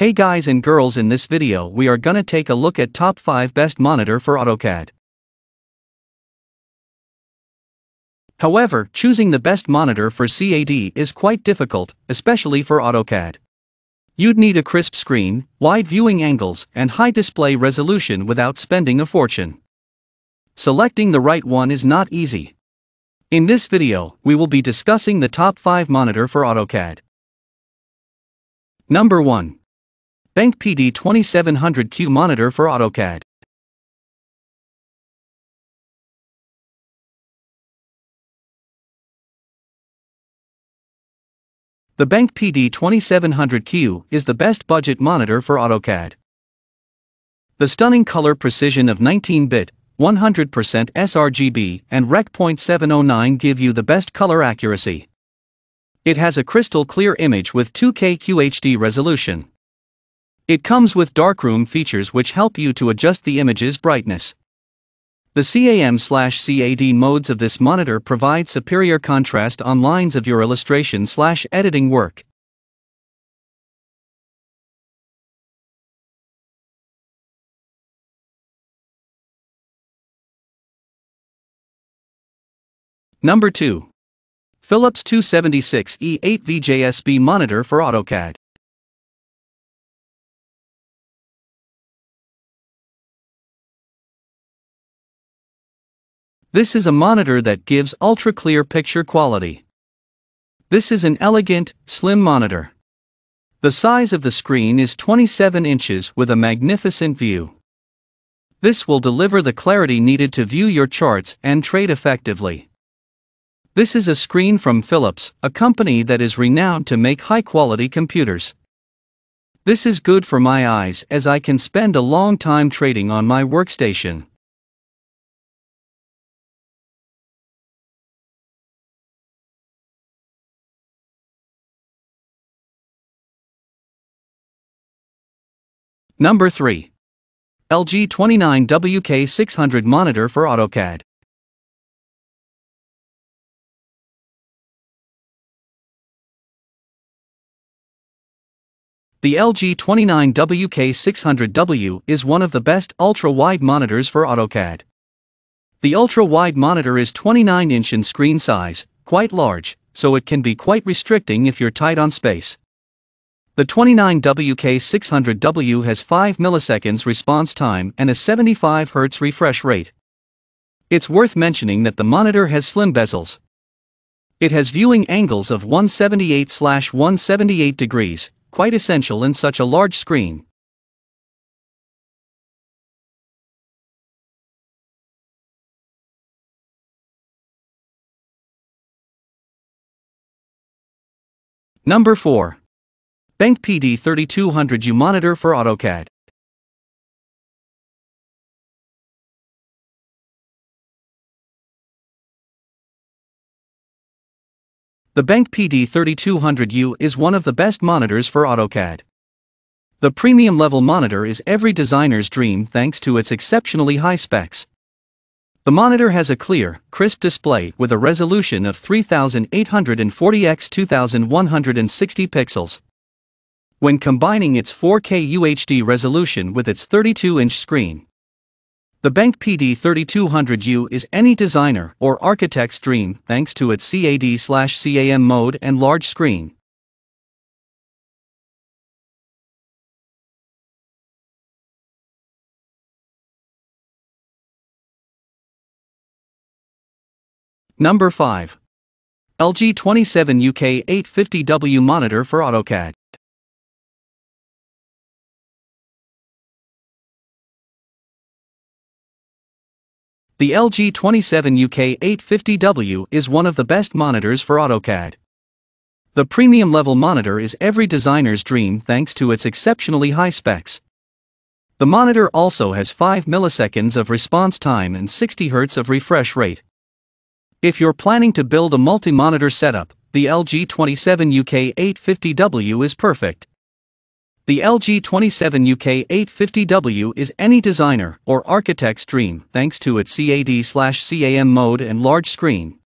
Hey guys and girls in this video we are gonna take a look at top 5 best monitor for AutoCAD. However, choosing the best monitor for CAD is quite difficult, especially for AutoCAD. You'd need a crisp screen, wide viewing angles, and high display resolution without spending a fortune. Selecting the right one is not easy. In this video, we will be discussing the top 5 monitor for AutoCAD. Number 1. BenQ PD 2700Q Monitor for AutoCAD. The BenQ PD 2700Q is the best budget monitor for AutoCAD. The stunning color precision of 19-bit, 100% sRGB and Rec. .709 give you the best color accuracy. It has a crystal clear image with 2K QHD resolution. It comes with darkroom features which help you to adjust the image's brightness. The CAM/CAD modes of this monitor provide superior contrast on lines of your illustration/editing work. Number 2. Philips 276E8 VJSB monitor for AutoCAD. This is a monitor that gives ultra clear picture quality. This is an elegant, slim monitor. The size of the screen is 27 inches with a magnificent view. This will deliver the clarity needed to view your charts and trade effectively. This is a screen from Philips, a company that is renowned to make high quality computers. This is good for my eyes as I can spend a long time trading on my workstation. Number 3. LG 29WK600 Monitor for AutoCAD. The LG 29WK600W is one of the best ultra-wide monitors for AutoCAD. The ultra-wide monitor is 29 inch in screen size, quite large, so it can be quite restricting if you're tight on space. The 29WK600W has 5 milliseconds response time and a 75 Hz refresh rate. It's worth mentioning that the monitor has slim bezels. It has viewing angles of 178/178 degrees, quite essential in such a large screen. Number 4. BenQ PD 3200U Monitor for AutoCAD. The BenQ PD 3200U is one of the best monitors for AutoCAD. The premium level monitor is every designer's dream thanks to its exceptionally high specs. The monitor has a clear, crisp display with a resolution of 3840 x 2160 pixels, when combining its 4K UHD resolution with its 32-inch screen. The BenQ PD3200U is any designer or architect's dream thanks to its CAD/CAM mode and large screen. Number 5. LG 27UK 850W Monitor for AutoCAD. The LG 27UK 850W is one of the best monitors for AutoCAD. The premium level monitor is every designer's dream thanks to its exceptionally high specs. The monitor also has 5 milliseconds of response time and 60 Hz of refresh rate. If you're planning to build a multi-monitor setup, the LG 27UK 850W is perfect. The LG 27UK 850W is any designer or architect's dream thanks to its CAD/CAM mode and large screen.